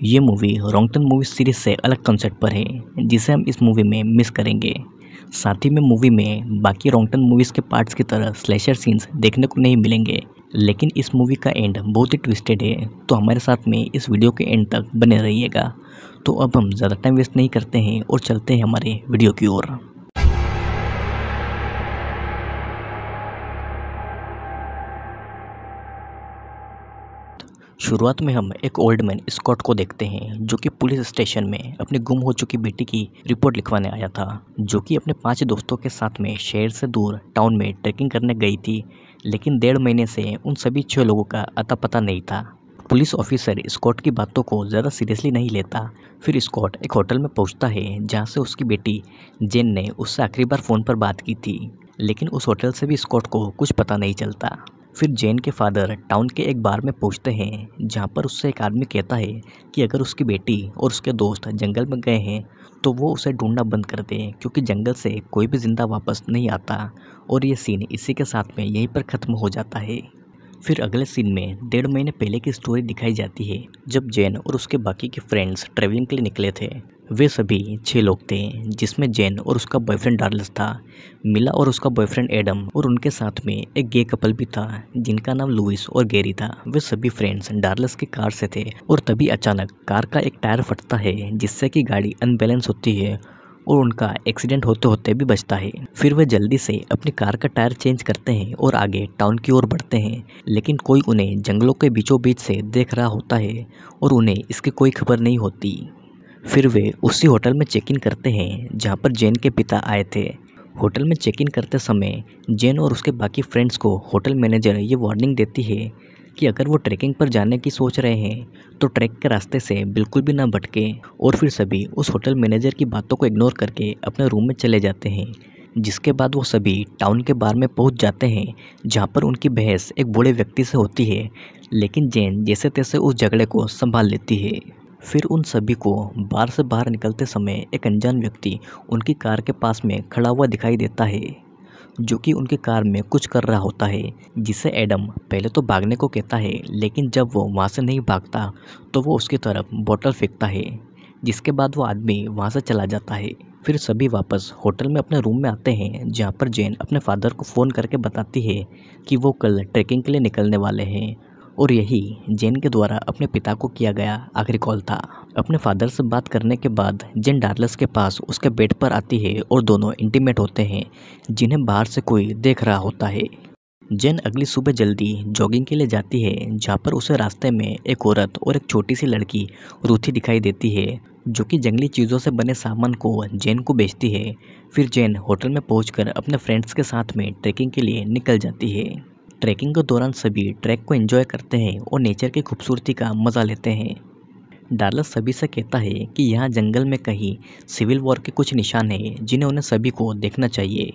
ये movie रोंगटन movie series से अलग कंसेप्ट पर है, जिसे हम इस मूवी में मिस करेंगे। साथ ही में मूवी में बाकी रोंगटन मूवीज़ के पार्ट्स की तरह स्लेशर सीन्स देखने को नहीं मिलेंगे। लेकिन इस मूवी का एंड बहुत ही ट्विस्टेड है तो हमारे साथ में इस वीडियो के एंड तक बने रहिएगा। तो अब हम ज़्यादा टाइम वेस्ट नहीं करते हैं और चलते हैं हमारे वीडियो की ओर। शुरुआत में हम एक ओल्ड मैन स्कॉट को देखते हैं, जो कि पुलिस स्टेशन में अपनी गुम हो चुकी बेटी की रिपोर्ट लिखवाने आया था, जो कि अपने पाँच दोस्तों के साथ में शहर से दूर टाउन में ट्रैकिंग करने गई थी, लेकिन डेढ़ महीने से उन सभी छः लोगों का अता पता नहीं था। पुलिस ऑफिसर स्कॉट की बातों को ज़्यादा सीरियसली नहीं लेता, फिर स्कॉट एक होटल में पहुँचता है, जहाँ से उसकी बेटी जेन ने उससे आखिरी बार फ़ोन पर बात की थी, लेकिन उस होटल से भी स्कॉट को कुछ पता नहीं चलता। फिर जैन के फादर टाउन के एक बार में पहुँचते हैं, जहाँ पर उससे एक आदमी कहता है कि अगर उसकी बेटी और उसके दोस्त जंगल में गए हैं तो वो उसे ढूंढना बंद कर दे, क्योंकि जंगल से कोई भी ज़िंदा वापस नहीं आता और ये सीन इसी के साथ में यहीं पर ख़त्म हो जाता है। फिर अगले सीन में डेढ़ महीने पहले की स्टोरी दिखाई जाती है, जब जैन और उसके बाकी के फ्रेंड्स ट्रेवलिंग के लिए निकले थे। वे सभी छः लोग थे, जिसमें जैन और उसका बॉयफ्रेंड डार्लस था। मिला और उसका बॉयफ्रेंड एडम और उनके साथ में एक गे कपल भी था, जिनका नाम लुइस और गैरी था। वे सभी फ्रेंड्स डार्लस की कार से थे और तभी अचानक कार का एक टायर फटता है, जिससे कि गाड़ी अनबैलेंस होती है और उनका एक्सीडेंट होते होते भी बचता है। फिर वे जल्दी से अपनी कार का टायर चेंज करते हैं और आगे टाउन की ओर बढ़ते हैं, लेकिन कोई उन्हें जंगलों के बीचों बीच से देख रहा होता है और उन्हें इसकी कोई खबर नहीं होती। फिर वे उसी होटल में चेक इन करते हैं, जहाँ पर जैन के पिता आए थे। होटल में चेक इन करते समय जैन और उसके बाकी फ्रेंड्स को होटल मैनेजर ये वार्निंग देती है कि अगर वो ट्रैकिंग पर जाने की सोच रहे हैं तो ट्रैक के रास्ते से बिल्कुल भी ना भटके और फिर सभी उस होटल मैनेजर की बातों को इग्नोर करके अपने रूम में चले जाते हैं, जिसके बाद वो सभी टाउन के बार में पहुँच जाते हैं, जहाँ पर उनकी बहस एक बूढ़े व्यक्ति से होती है, लेकिन जैन जैसे तैसे उस झगड़े को संभाल लेती है। फिर उन सभी को बार से बाहर निकलते समय एक अनजान व्यक्ति उनकी कार के पास में खड़ा हुआ दिखाई देता है, जो कि उनकी कार में कुछ कर रहा होता है, जिसे एडम पहले तो भागने को कहता है, लेकिन जब वो वहाँ से नहीं भागता तो वो उसकी तरफ़ बोतल फेंकता है, जिसके बाद वो आदमी वहाँ से चला जाता है। फिर सभी वापस होटल में अपने रूम में आते हैं, जहाँ पर जैन अपने फादर को फ़ोन करके बताती है कि वो कल ट्रैकिंग के लिए निकलने वाले हैं। और यही जैन के द्वारा अपने पिता को किया गया आखिरी कॉल था। अपने फादर से बात करने के बाद जैन डार्लस के पास उसके बेड पर आती है और दोनों इंटीमेट होते हैं, जिन्हें बाहर से कोई देख रहा होता है। जैन अगली सुबह जल्दी जॉगिंग के लिए जाती है, जहाँ पर उसे रास्ते में एक औरत और एक छोटी सी लड़की रूथी दिखाई देती है, जो कि जंगली चीज़ों से बने सामान को जैन को बेचती है। फिर जैन होटल में पहुंचकर अपने फ्रेंड्स के साथ में ट्रैकिंग के लिए निकल जाती है। ट्रैकिंग के दौरान सभी ट्रैक को एंजॉय करते हैं और नेचर की खूबसूरती का मज़ा लेते हैं। डालस सभी से कहता है कि यहाँ जंगल में कहीं सिविल वॉर के कुछ निशान हैं, जिन्हें उन्हें सभी को देखना चाहिए,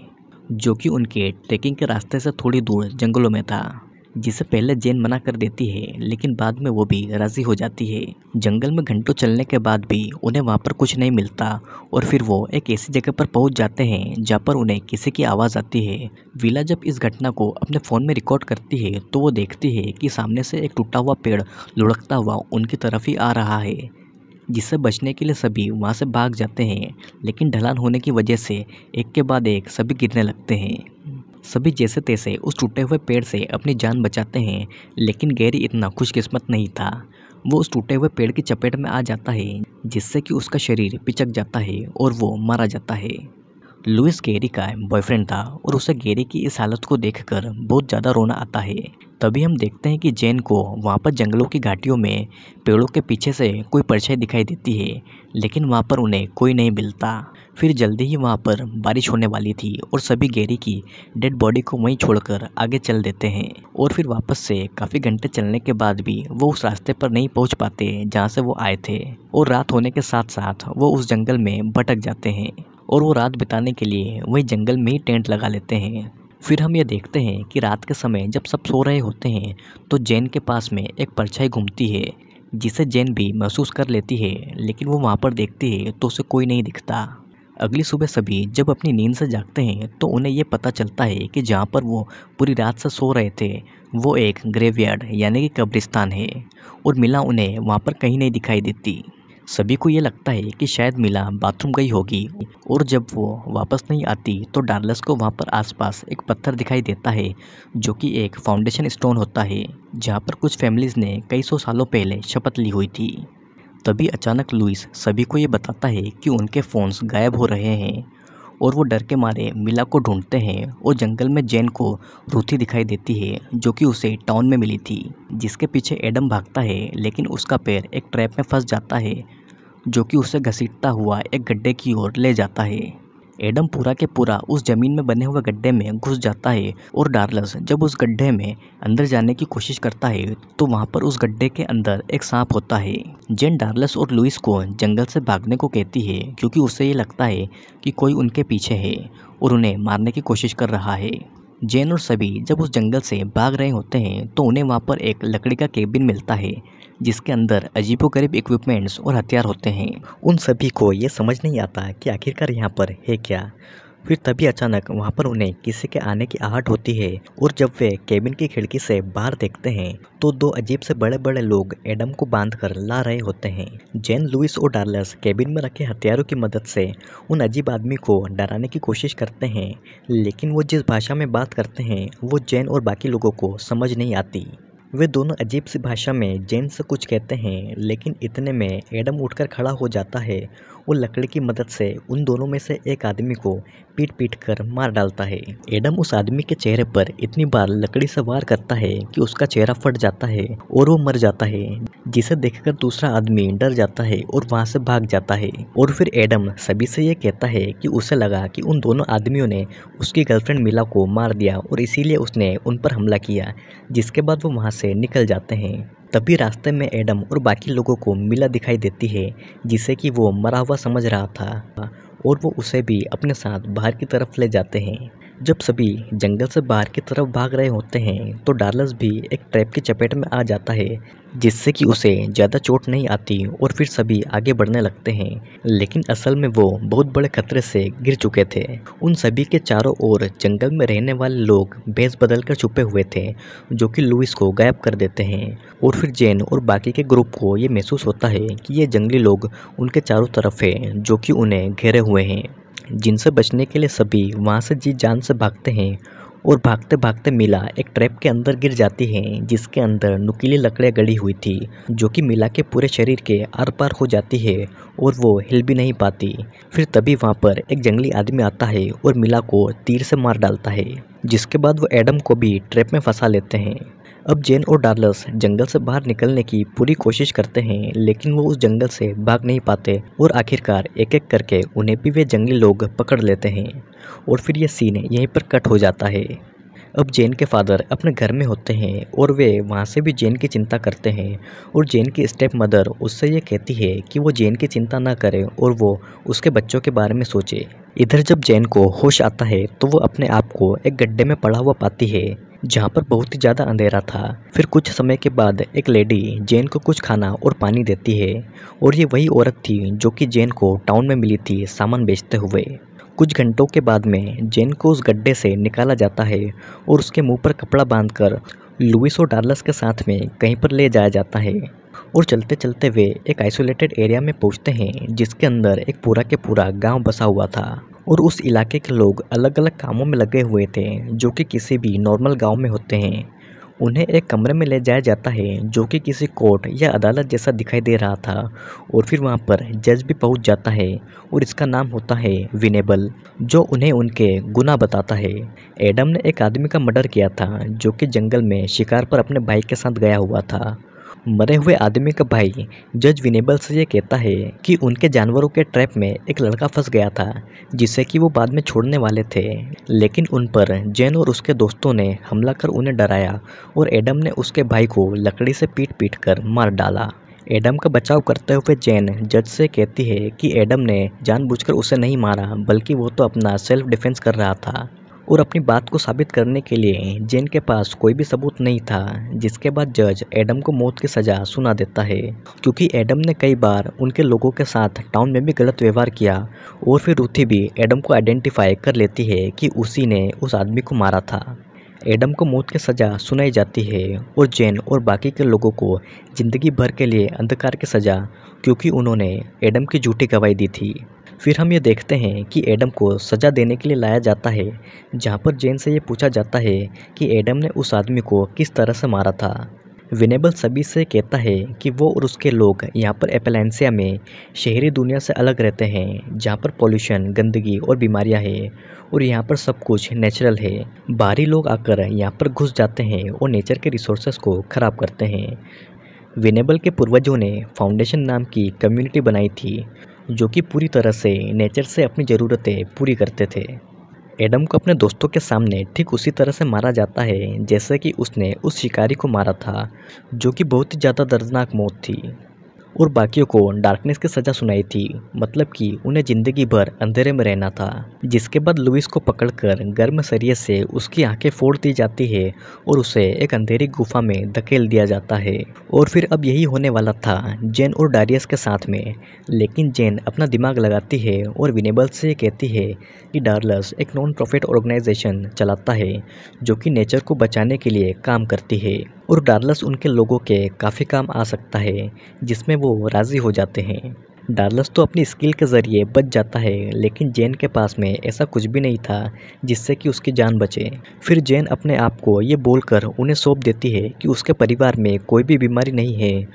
जो कि उनके ट्रैकिंग के रास्ते से थोड़ी दूर जंगलों में था। जिसे पहले जैन मना कर देती है, लेकिन बाद में वो भी राज़ी हो जाती है। जंगल में घंटों चलने के बाद भी उन्हें वहाँ पर कुछ नहीं मिलता, और फिर वो एक ऐसी जगह पर पहुँच जाते हैं, जहाँ पर उन्हें किसी की आवाज़ आती है। विला जब इस घटना को अपने फ़ोन में रिकॉर्ड करती है तो वो देखती है कि सामने से एक टूटा हुआ पेड़ लुढ़कता हुआ उनकी तरफ़ ही आ रहा है, जिससे बचने के लिए सभी वहाँ से भाग जाते हैं, लेकिन ढलान होने की वजह से एक के बाद एक सभी गिरने लगते हैं। सभी जैसे तैसे उस टूटे हुए पेड़ से अपनी जान बचाते हैं, लेकिन गैरी इतना खुशकिस्मत नहीं था। वो उस टूटे हुए पेड़ की चपेट में आ जाता है, जिससे कि उसका शरीर पिचक जाता है और वो मारा जाता है। लुइस गेरी का बॉयफ्रेंड था और उसे गेरी की इस हालत को देखकर बहुत ज़्यादा रोना आता है। तभी हम देखते हैं कि जैन को वहाँ पर जंगलों की घाटियों में पेड़ों के पीछे से कोई परछाई दिखाई देती है, लेकिन वहाँ पर उन्हें कोई नहीं मिलता। फिर जल्दी ही वहाँ पर बारिश होने वाली थी और सभी गेरी की डेड बॉडी को वहीं छोड़कर आगे चल देते हैं और फिर वापस से काफ़ी घंटे चलने के बाद भी वो उस रास्ते पर नहीं पहुँच पाते जहाँ से वो आए थे और रात होने के साथ साथ वो उस जंगल में भटक जाते हैं और वो रात बिताने के लिए वही जंगल में ही टेंट लगा लेते हैं। फिर हम ये देखते हैं कि रात के समय जब सब सो रहे होते हैं तो जैन के पास में एक परछाई घूमती है, जिसे जैन भी महसूस कर लेती है, लेकिन वो वहाँ पर देखती है तो उसे कोई नहीं दिखता। अगली सुबह सभी जब अपनी नींद से जागते हैं तो उन्हें ये पता चलता है कि जहाँ पर वो पूरी रात से सो रहे थे, वो एक ग्रेवयार्ड, यानी कि कब्रिस्तान है, और मिला उन्हें वहाँ पर कहीं नहीं दिखाई देती। सभी को ये लगता है कि शायद मिला बाथरूम गई होगी। और जब वो वापस नहीं आती तो डार्लस को वहाँ पर आसपास एक पत्थर दिखाई देता है, जो कि एक फाउंडेशन स्टोन होता है, जहाँ पर कुछ फैमिलीज़ ने कई सौ सालों पहले शपथ ली हुई थी। तभी अचानक लुइस सभी को ये बताता है कि उनके फ़ोन्स गायब हो रहे हैं। और वो डर के मारे मिला को ढूंढते हैं और जंगल में जैन को रूथी दिखाई देती है, जो कि उसे टाउन में मिली थी, जिसके पीछे एडम भागता है, लेकिन उसका पैर एक ट्रैप में फंस जाता है, जो कि उसे घसीटता हुआ एक गड्ढे की ओर ले जाता है। एडम पूरा के पूरा उस ज़मीन में बने हुए गड्ढे में घुस जाता है और डार्लस जब उस गड्ढे में अंदर जाने की कोशिश करता है तो वहाँ पर उस गड्ढे के अंदर एक सांप होता है। जेन डार्लस और लुइस को जंगल से भागने को कहती है, क्योंकि उसे ये लगता है कि कोई उनके पीछे है और उन्हें मारने की कोशिश कर रहा है। जैन और सभी जब उस जंगल से भाग रहे होते हैं तो उन्हें वहाँ पर एक लकड़ी का केबिन मिलता है जिसके अंदर अजीबोगरीब इक्विपमेंट्स और हथियार होते हैं। उन सभी को ये समझ नहीं आता कि आखिरकार यहाँ पर है क्या। फिर तभी अचानक वहाँ पर उन्हें किसी के आने की आहट होती है और जब वे केबिन की खिड़की से बाहर देखते हैं तो दो अजीब से बड़े बड़े लोग एडम को बाँध कर ला रहे होते हैं। जैन, लुइस और डार्लस केबिन में रखे हथियारों की मदद से उन अजीब आदमी को डराने की कोशिश करते हैं, लेकिन वो जिस भाषा में बात करते हैं, वो जैन और बाकी लोगों को समझ नहीं आती। वे दोनों अजीब सी भाषा में जेन से कुछ कहते हैं, लेकिन इतने में एडम उठकर खड़ा हो जाता है और लकड़ी की मदद से उन दोनों में से एक आदमी को पीट पीट कर मार डालता है। एडम उस आदमी के चेहरे पर इतनी बार लकड़ी से वार करता है कि उसका चेहरा फट जाता है और वो मर जाता है, जिसे देखकर दूसरा आदमी डर जाता है और वहाँ से भाग जाता है। और फिर एडम सभी से ये कहता है कि उसे लगा कि उन दोनों आदमियों ने उसकी गर्लफ्रेंड मिला को मार दिया और इसीलिए उसने उन पर हमला किया, जिसके बाद वो वहाँ से निकल जाते हैं। तभी रास्ते में एडम और बाकी लोगों को मिला दिखाई देती है, जिसे कि वो मरा हुआ समझ रहा था, और वो उसे भी अपने साथ बाहर की तरफ़ ले जाते हैं। जब सभी जंगल से बाहर की तरफ़ भाग रहे होते हैं तो डार्लस भी एक ट्रैप की चपेट में आ जाता है, जिससे कि उसे ज़्यादा चोट नहीं आती और फिर सभी आगे बढ़ने लगते हैं। लेकिन असल में वो बहुत बड़े खतरे से गिर चुके थे। उन सभी के चारों ओर जंगल में रहने वाले लोग भेस बदल कर छुपे हुए थे, जो कि लुइस को गायब कर देते हैं। और फिर जैन और बाकी के ग्रुप को ये महसूस होता है कि ये जंगली लोग उनके चारों तरफ़ हैं, जो कि उन्हें घेरे हुए हैं। जिनसे बचने के लिए सभी वहाँ से जी जान से भागते हैं और भागते भागते मिला एक ट्रैप के अंदर गिर जाती है, जिसके अंदर नुकीली लकड़ियाँ गड़ी हुई थी, जो कि मिला के पूरे शरीर के आर पार हो जाती है और वो हिल भी नहीं पाती। फिर तभी वहाँ पर एक जंगली आदमी आता है और मिला को तीर से मार डालता है, जिसके बाद वो एडम को भी ट्रैप में फंसा लेते हैं। अब जेन और डार्लस जंगल से बाहर निकलने की पूरी कोशिश करते हैं, लेकिन वो उस जंगल से भाग नहीं पाते और आखिरकार एक एक करके उन्हें भी वे जंगली लोग पकड़ लेते हैं और फिर यह सीन यहीं पर कट हो जाता है। अब जैन के फादर अपने घर में होते हैं और वे वहाँ से भी जैन की चिंता करते हैं और जैन की स्टेप मदर उससे ये कहती है कि वो जैन की चिंता ना करे और वो उसके बच्चों के बारे में सोचे। इधर जब जैन को होश आता है तो वो अपने आप को एक गड्ढे में पड़ा हुआ पाती है। जहाँ पर बहुत ही ज़्यादा अंधेरा था। फिर कुछ समय के बाद एक लेडी जैन को कुछ खाना और पानी देती है और ये वही औरत थी जो कि जैन को टाउन में मिली थी सामान बेचते हुए। कुछ घंटों के बाद में जैन को उस गड्ढे से निकाला जाता है और उसके मुँह पर कपड़ा बांधकर लुइस और डार्लस के साथ में कहीं पर ले जाया जाता है। और चलते चलते वे एक आइसोलेटेड एरिया में पहुँचते हैं जिसके अंदर एक पूरा के पूरा गाँव बसा हुआ था। और उस इलाके के लोग अलग अलग कामों में लगे हुए थे, जो कि किसी भी नॉर्मल गाँव में होते हैं। उन्हें एक कमरे में ले जाया जाता है, जो कि किसी कोर्ट या अदालत जैसा दिखाई दे रहा था, और फिर वहाँ पर जज भी पहुँच जाता है, और इसका नाम होता है विनेबल जो उन्हें उनके गुना बताता है। एडम ने एक आदमी का मर्डर किया था, जो कि जंगल में शिकार पर अपने भाई के साथ गया हुआ था। मरे हुए आदमी का भाई जज विनेबल से ये कहता है कि उनके जानवरों के ट्रैप में एक लड़का फंस गया था, जिसे कि वो बाद में छोड़ने वाले थे। लेकिन उन पर जैन और उसके दोस्तों ने हमला कर उन्हें डराया और एडम ने उसके भाई को लकड़ी से पीट पीट कर मार डाला। एडम का बचाव करते हुए जैन जज से कहती है कि एडम ने जानबूझकर उसे नहीं मारा, बल्कि वो तो अपना सेल्फ डिफेंस कर रहा था। और अपनी बात को साबित करने के लिए जेन के पास कोई भी सबूत नहीं था, जिसके बाद जज एडम को मौत की सज़ा सुना देता है। क्योंकि एडम ने कई बार उनके लोगों के साथ टाउन में भी गलत व्यवहार किया, और फिर रूथी भी एडम को आइडेंटिफाई कर लेती है कि उसी ने उस आदमी को मारा था। एडम को मौत की सज़ा सुनाई जाती है, और जेन और बाकी के लोगों को ज़िंदगी भर के लिए अंधकार की सज़ा, क्योंकि उन्होंने एडम की झूठी गवाही दी थी। फिर हम ये देखते हैं कि एडम को सज़ा देने के लिए लाया जाता है, जहाँ पर जेन से ये पूछा जाता है कि एडम ने उस आदमी को किस तरह से मारा था। विनेबल सभी से कहता है कि वो और उसके लोग यहाँ पर एपलेंसिया में शहरी दुनिया से अलग रहते हैं, जहाँ पर पॉल्यूशन, गंदगी और बीमारियाँ हैं और यहाँ पर सब कुछ नेचुरल है। बाहरी लोग आकर यहाँ पर घुस जाते हैं और नेचर के रिसोर्सेज को ख़राब करते हैं। विनेबल के पूर्वजों ने फाउंडेशन नाम की कम्युनिटी बनाई थी। जो कि पूरी तरह से नेचर से अपनी ज़रूरतें पूरी करते थे। एडम को अपने दोस्तों के सामने ठीक उसी तरह से मारा जाता है, जैसे कि उसने उस शिकारी को मारा था, जो कि बहुत ही ज़्यादा दर्दनाक मौत थी। और बाकियों को डार्कनेस की सज़ा सुनाई थी मतलब कि उन्हें ज़िंदगी भर अंधेरे में रहना था, जिसके बाद लुइस को पकड़कर गर्म सरिये से उसकी आँखें फोड़ दी जाती है और उसे एक अंधेरी गुफा में धकेल दिया जाता है। और फिर अब यही होने वाला था, जेन और डारियस के साथ में। लेकिन जेन अपना दिमाग लगाती है और विनेबल से कहती है कि डार्लस एक नॉन प्रॉफिट ऑर्गेनाइजेशन चलाता है, जो कि नेचर को बचाने के लिए काम करती है। और डार्लस उनके लोगों के काफ़ी काम आ सकता है, जिसमें राज़ी हो जाते हैं। डार्लस तो अपनी स्किल के ज़रिए बच जाता है, लेकिन जेन के पास में ऐसा कुछ भी नहीं था जिससे कि उसकी जान बचे। फिर जेन अपने आप को ये बोलकर उन्हें सौंप देती है कि उसके परिवार में कोई भी बीमारी नहीं है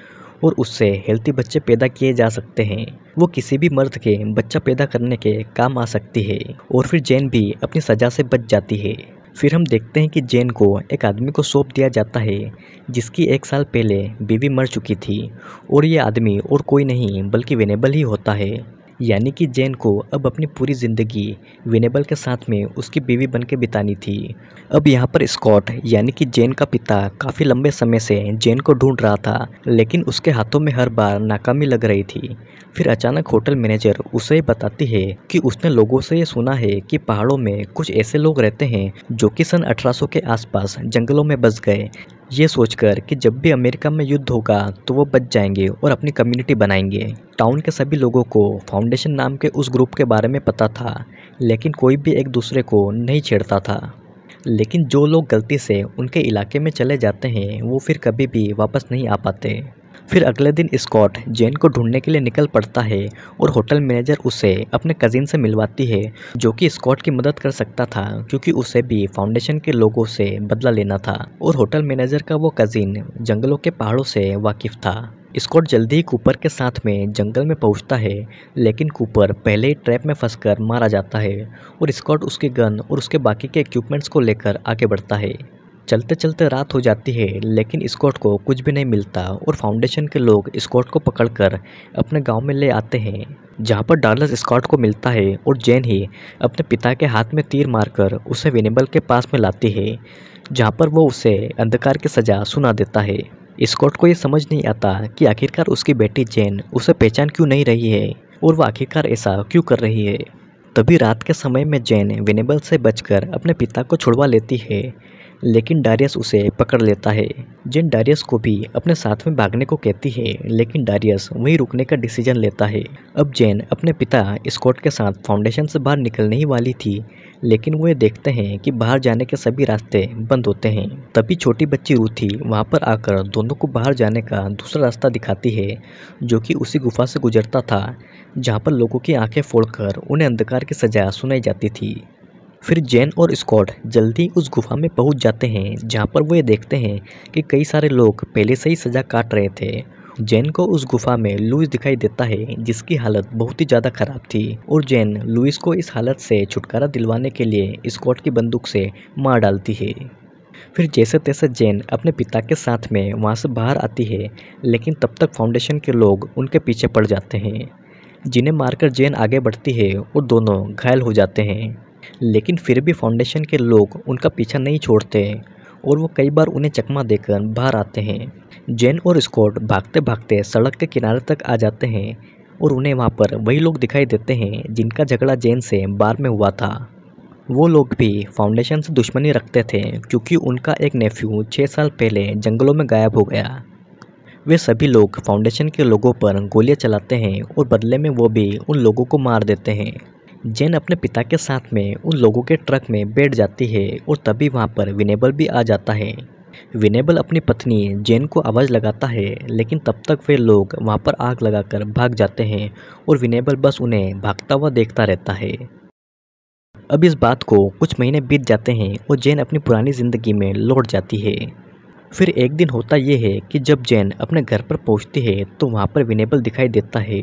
और उससे हेल्थी बच्चे पैदा किए जा सकते हैं। वो किसी भी मर्द के बच्चा पैदा करने के काम आ सकती है और फिर जेन भी अपनी सज़ा से बच जाती है। फिर हम देखते हैं कि जेन को एक आदमी को सौंप दिया जाता है, जिसकी एक साल पहले बीवी मर चुकी थी। और ये आदमी और कोई नहीं, बल्कि वेनेबल ही होता है। यानी कि जैन को अब अपनी पूरी ज़िंदगी विनेबल के साथ में उसकी बीवी बन के बितानी थी। अब यहाँ पर स्कॉट, यानी कि जैन का पिता, काफ़ी लंबे समय से जैन को ढूंढ रहा था, लेकिन उसके हाथों में हर बार नाकामी लग रही थी। फिर अचानक होटल मैनेजर उसे बताती है कि उसने लोगों से ये सुना है कि पहाड़ों में कुछ ऐसे लोग रहते हैं जो कि सन 1800 के आसपास जंगलों में बस गए ये सोचकर कि जब भी अमेरिका में युद्ध होगा तो वो बच जाएँगे और अपनी कम्युनिटी बनाएँगे। टाउन के सभी लोगों को फाउंडेशन नाम के उस ग्रुप के बारे में पता था, लेकिन कोई भी एक दूसरे को नहीं छेड़ता था। लेकिन जो लोग गलती से उनके इलाके में चले जाते हैं, वो फिर कभी भी वापस नहीं आ पाते। फिर अगले दिन स्कॉट जेन को ढूँढने के लिए निकल पड़ता है और होटल मैनेजर उसे अपने कजिन से मिलवाती है, जो कि स्कॉट की मदद कर सकता था, क्योंकि उसे भी फाउंडेशन के लोगों से बदला लेना था। और होटल मैनेजर का वो कजिन जंगलों के पहाड़ों से वाकिफ था। स्कॉट जल्दी ही कूपर के साथ में जंगल में पहुँचता है, लेकिन कूपर पहले ही ट्रैप में फंसकर मारा जाता है, और स्कॉट उसके गन और उसके बाकी के इक्विपमेंट्स को लेकर आगे बढ़ता है। चलते चलते रात हो जाती है, लेकिन स्कॉट को कुछ भी नहीं मिलता और फाउंडेशन के लोग स्कॉट को पकड़कर अपने गाँव में ले आते हैं। जहाँ पर डार्लस स्कॉट को मिलता है और जैन ही अपने पिता के हाथ में तीर मारकर उसे विनेबल के पास में लाती है, जहाँ पर वो उसे अंधकार की सज़ा सुना देता है। स्कॉट को ये समझ नहीं आता कि आखिरकार उसकी बेटी जैन उसे पहचान क्यों नहीं रही है और वह आखिरकार ऐसा क्यों कर रही है। तभी रात के समय में जैन विनेबल से बचकर अपने पिता को छुड़वा लेती है। लेकिन डारियस उसे पकड़ लेता है। जिन डारियस को भी अपने साथ में भागने को कहती है, लेकिन डारियस वहीं रुकने का डिसीज़न लेता है। अब जैन अपने पिता स्कॉट के साथ फाउंडेशन से बाहर निकलने ही वाली थी, लेकिन वो ये देखते हैं कि बाहर जाने के सभी रास्ते बंद होते हैं। तभी छोटी बच्ची रूथी वहाँ पर आकर दोनों को बाहर जाने का दूसरा रास्ता दिखाती है, जो कि उसी गुफा से गुजरता था, जहाँ पर लोगों की आँखें फोड़कर उन्हें अंधकार की सजा सुनाई जाती थी। फिर जैन और स्कॉट जल्दी उस गुफा में पहुँच जाते हैं, जहाँ पर वो ये देखते हैं कि कई सारे लोग पहले से ही सज़ा काट रहे थे। जैन को उस गुफा में लुइस दिखाई देता है, जिसकी हालत बहुत ही ज़्यादा ख़राब थी। और जैन लुइस को इस हालत से छुटकारा दिलवाने के लिए स्कॉट की बंदूक से मार डालती है। फिर जैसे तैसे जैन अपने पिता के साथ में वहाँ से बाहर आती है, लेकिन तब तक फाउंडेशन के लोग उनके पीछे पड़ जाते हैं, जिन्हें मारकर जैन आगे बढ़ती है और दोनों घायल हो जाते हैं। लेकिन फिर भी फाउंडेशन के लोग उनका पीछा नहीं छोड़ते और वो कई बार उन्हें चकमा देकर बाहर आते हैं। जैन और स्कॉट भागते भागते सड़क के किनारे तक आ जाते हैं और उन्हें वहाँ पर वही लोग दिखाई देते हैं जिनका झगड़ा जैन से बार में हुआ था। वो लोग भी फाउंडेशन से दुश्मनी रखते थे क्योंकि उनका एक नेफ्यू छः साल पहले जंगलों में गायब हो गया। वे सभी लोग फाउंडेशन के लोगों पर गोलियाँ चलाते हैं और बदले में वो भी उन लोगों को मार देते हैं। जेन अपने पिता के साथ में, उन लोगों के ट्रक में बैठ जाती है और तभी वहाँ पर विनेबल भी आ जाता है। विनेबल अपनी पत्नी जेन को आवाज़ लगाता है, लेकिन तब तक वे लोग वहाँ पर आग लगाकर भाग जाते हैं और विनेबल बस उन्हें भागता हुआ देखता रहता है। अब इस बात को कुछ महीने बीत जाते हैं और जैन अपनी पुरानी ज़िंदगी में लौट जाती है। फिर एक दिन होता यह है कि जब जैन अपने घर पर पहुँचती है तो वहाँ पर विनेबल दिखाई देता है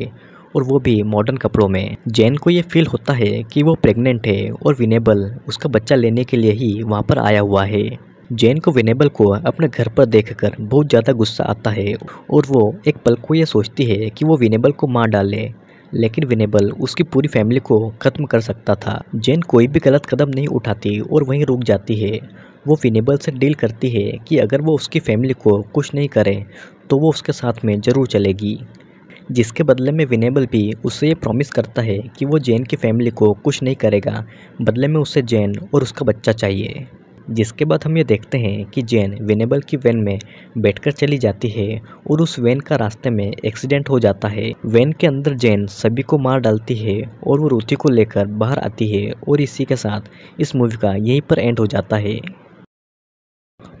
और वो भी मॉडर्न कपड़ों में। जैन को ये फील होता है कि वो प्रेग्नेंट है और विनेबल उसका बच्चा लेने के लिए ही वहाँ पर आया हुआ है। जैन को विनेबल को अपने घर पर देखकर बहुत ज़्यादा गुस्सा आता है और वो एक पल को ये सोचती है कि वो विनेबल को मार डाले, लेकिन विनेबल उसकी पूरी फैमिली को ख़त्म कर सकता था। जैन कोई भी गलत कदम नहीं उठाती और वहीं रुक जाती है। वो विनेबल से डील करती है कि अगर वो उसकी फैमिली को कुछ नहीं करे तो वो उसके साथ में ज़रूर चलेगी। जिसके बदले में विनेबल भी उससे ये प्रॉमिस करता है कि वो जैन की फैमिली को कुछ नहीं करेगा, बदले में उसे जैन और उसका बच्चा चाहिए। जिसके बाद हम ये देखते हैं कि जैन विनेबल की वैन में बैठकर चली जाती है और उस वैन का रास्ते में एक्सीडेंट हो जाता है। वैन के अंदर जैन सभी को मार डालती है और वो रुचि को लेकर बाहर आती है और इसी के साथ इस मूवी का यहीं पर एंड हो जाता है।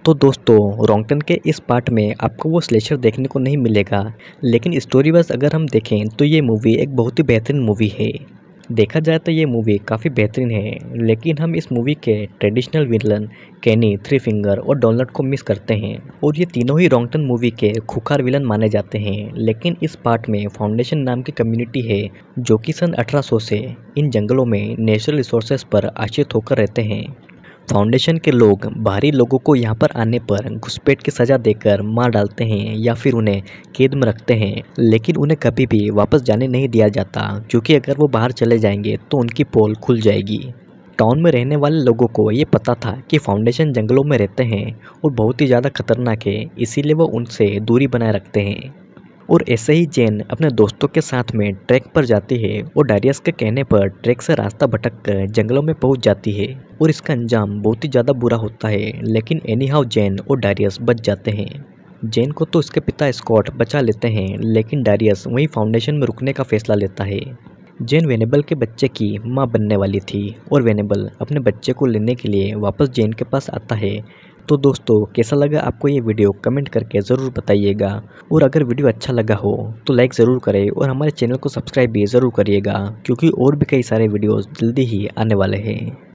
तो दोस्तों, रोंगटन के इस पार्ट में आपको वो स्लेशर देखने को नहीं मिलेगा, लेकिन स्टोरी वाइज अगर हम देखें तो ये मूवी एक बहुत ही बेहतरीन मूवी है। देखा जाए तो ये मूवी काफ़ी बेहतरीन है, लेकिन हम इस मूवी के traditional villain Kenny three finger और डोनल्ड को मिस करते हैं। और ये तीनों ही रोंगटन मूवी के खुखार विलन माने जाते हैं, लेकिन इस पार्ट में फाउंडेशन नाम की कम्युनिटी है, जो कि सन 1800 से इन जंगलों में नेचुरल रिसोर्सेज पर आश्रित होकर रहते हैं। फाउंडेशन के लोग बाहरी लोगों को यहाँ पर आने पर घुसपैठ की सज़ा देकर मार डालते हैं या फिर उन्हें कैद में रखते हैं, लेकिन उन्हें कभी भी वापस जाने नहीं दिया जाता, क्योंकि अगर वो बाहर चले जाएँगे तो उनकी पोल खुल जाएगी। टाउन में रहने वाले लोगों को ये पता था कि फाउंडेशन जंगलों में रहते हैं और बहुत ही ज़्यादा खतरनाक है, इसीलिए वो उनसे दूरी बनाए रखते हैं। और ऐसे ही जैन अपने दोस्तों के साथ में ट्रैक पर जाती है और डायरियस के कहने पर ट्रैक से रास्ता भटक कर जंगलों में पहुँच जाती है। और इसका अंजाम बहुत ही ज़्यादा बुरा होता है, लेकिन एनी हाउ जैन और डायरियस बच जाते हैं। जैन को तो उसके पिता स्कॉट बचा लेते हैं, लेकिन डायरियस वहीं फाउंडेशन में रुकने का फैसला लेता है। जैन वेनेबल के बच्चे की माँ बनने वाली थी और वेनेबल अपने बच्चे को लेने के लिए वापस जैन के पास आता है। तो दोस्तों, कैसा लगा आपको ये वीडियो? कमेंट करके ज़रूर बताइएगा। और अगर वीडियो अच्छा लगा हो तो लाइक ज़रूर करें और हमारे चैनल को सब्सक्राइब भी ज़रूर करिएगा, क्योंकि और भी कई सारे वीडियोस जल्दी ही आने वाले हैं।